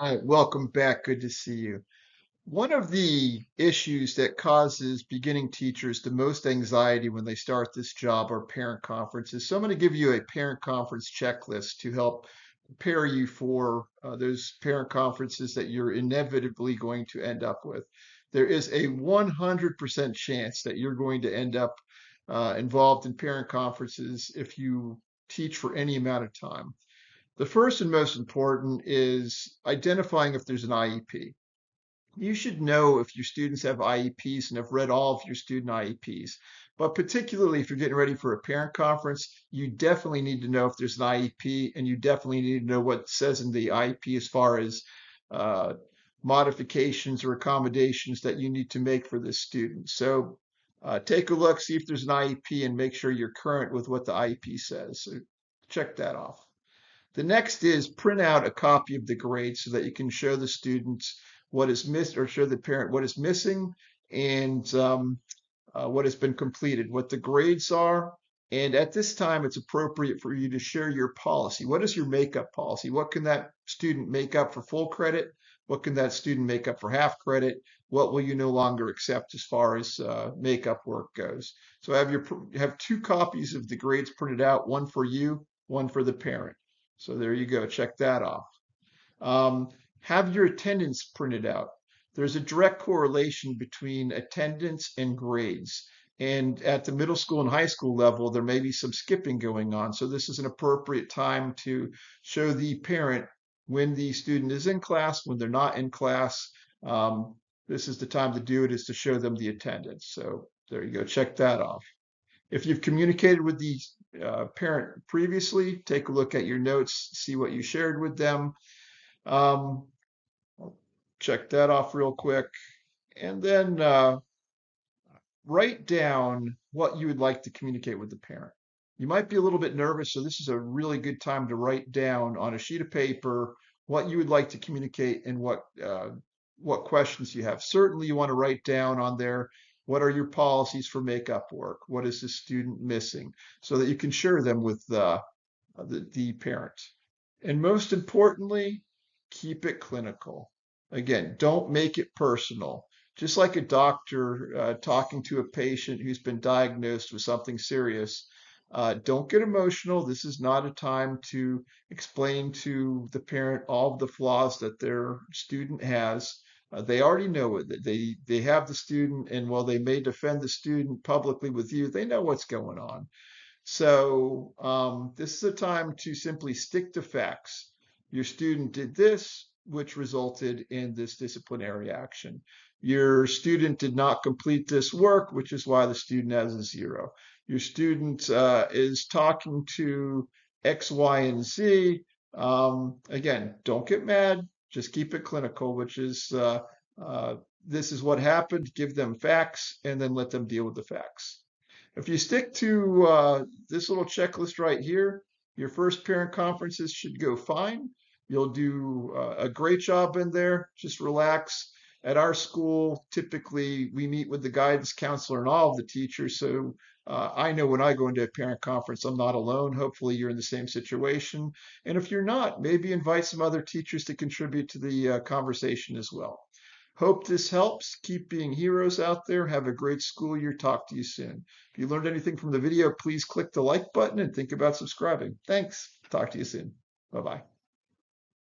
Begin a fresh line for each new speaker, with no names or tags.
Hi, welcome back. Good to see you. One of the issues that causes beginning teachers the most anxiety when they start this job are parent conferences. So I'm going to give you a parent conference checklist to help prepare you for uh, those parent conferences that you're inevitably going to end up with. There is a 100% chance that you're going to end up uh, involved in parent conferences if you teach for any amount of time. The first and most important is identifying if there's an IEP. You should know if your students have IEPs and have read all of your student IEPs. But particularly if you're getting ready for a parent conference, you definitely need to know if there's an IEP and you definitely need to know what it says in the IEP as far as uh, modifications or accommodations that you need to make for this student. So uh, take a look, see if there's an IEP and make sure you're current with what the IEP says. So check that off. The next is print out a copy of the grade so that you can show the students what is missed or show the parent what is missing and um, uh, what has been completed, what the grades are. And at this time, it's appropriate for you to share your policy. What is your makeup policy? What can that student make up for full credit? What can that student make up for half credit? What will you no longer accept as far as uh, makeup work goes? So have your have two copies of the grades printed out, one for you, one for the parent. So there you go. Check that off. Um, have your attendance printed out. There's a direct correlation between attendance and grades. And at the middle school and high school level, there may be some skipping going on. So this is an appropriate time to show the parent when the student is in class, when they're not in class. Um, this is the time to do it is to show them the attendance. So there you go. Check that off. If you've communicated with the uh, parent previously, take a look at your notes, see what you shared with them. Um, check that off real quick. And then uh, write down what you would like to communicate with the parent. You might be a little bit nervous, so this is a really good time to write down on a sheet of paper what you would like to communicate and what uh, what questions you have. Certainly, you want to write down on there what are your policies for makeup work? What is the student missing? So that you can share them with the, the, the parent. And most importantly, keep it clinical. Again, don't make it personal. Just like a doctor uh, talking to a patient who's been diagnosed with something serious, uh, don't get emotional. This is not a time to explain to the parent all of the flaws that their student has. Uh, they already know it. They they have the student, and while they may defend the student publicly with you, they know what's going on. So um, this is a time to simply stick to facts. Your student did this, which resulted in this disciplinary action. Your student did not complete this work, which is why the student has a zero. Your student uh, is talking to X, Y, and Z. Um, again, don't get mad just keep it clinical, which is uh, uh, this is what happened, give them facts, and then let them deal with the facts. If you stick to uh, this little checklist right here, your first parent conferences should go fine. You'll do uh, a great job in there. Just relax. At our school, typically we meet with the guidance counselor and all of the teachers. So uh, I know when I go into a parent conference, I'm not alone. Hopefully, you're in the same situation. And if you're not, maybe invite some other teachers to contribute to the uh, conversation as well. Hope this helps. Keep being heroes out there. Have a great school year. Talk to you soon. If you learned anything from the video, please click the like button and think about subscribing. Thanks. Talk to you soon. Bye bye.